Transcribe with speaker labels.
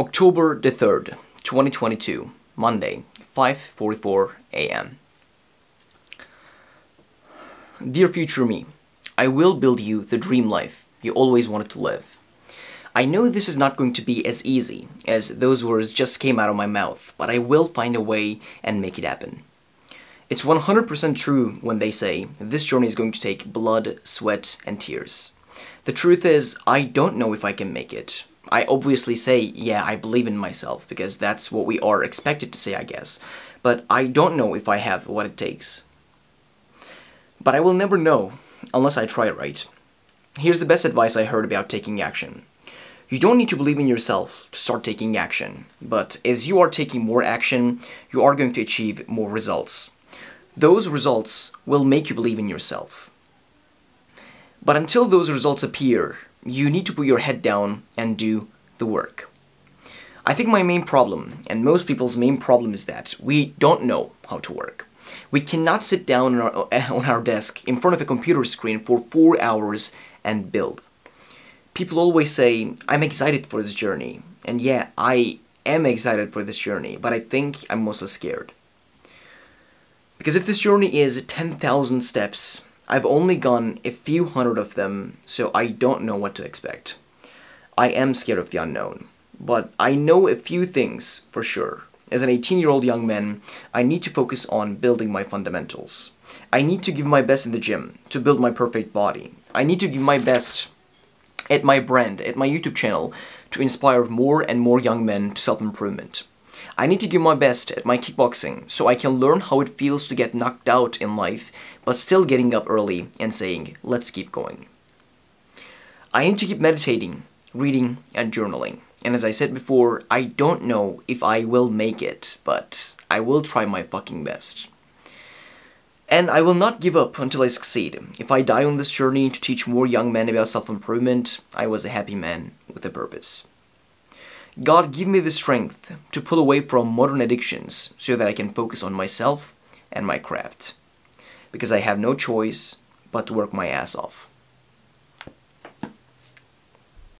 Speaker 1: October the 3rd, 2022, Monday, 5:44 a.m. Dear future me, I will build you the dream life you always wanted to live. I know this is not going to be as easy as those words just came out of my mouth, but I will find a way and make it happen. It's 100% true when they say this journey is going to take blood, sweat, and tears. The truth is, I don't know if I can make it. I obviously say, yeah, I believe in myself, because that's what we are expected to say, I guess. But I don't know if I have what it takes. But I will never know unless I try it right. Here's the best advice I heard about taking action. You don't need to believe in yourself to start taking action, but as you are taking more action, you are going to achieve more results. Those results will make you believe in yourself. But until those results appear, you need to put your head down and do the work. I think my main problem, and most people's main problem, is that we don't know how to work. We cannot sit down on our, on our desk in front of a computer screen for four hours and build. People always say, I'm excited for this journey. And yeah, I am excited for this journey, but I think I'm mostly scared. Because if this journey is 10,000 steps, I've only gone a few hundred of them, so I don't know what to expect. I am scared of the unknown, but I know a few things for sure. As an 18-year-old young man, I need to focus on building my fundamentals. I need to give my best in the gym to build my perfect body. I need to give my best at my brand, at my YouTube channel, to inspire more and more young men to self-improvement. I need to give my best at my kickboxing so I can learn how it feels to get knocked out in life but still getting up early and saying, let's keep going. I need to keep meditating, reading, and journaling. And as I said before, I don't know if I will make it, but I will try my fucking best. And I will not give up until I succeed. If I die on this journey to teach more young men about self-improvement, I was a happy man with a purpose. God, give me the strength to pull away from modern addictions so that I can focus on myself and my craft. Because I have no choice but to work my ass off.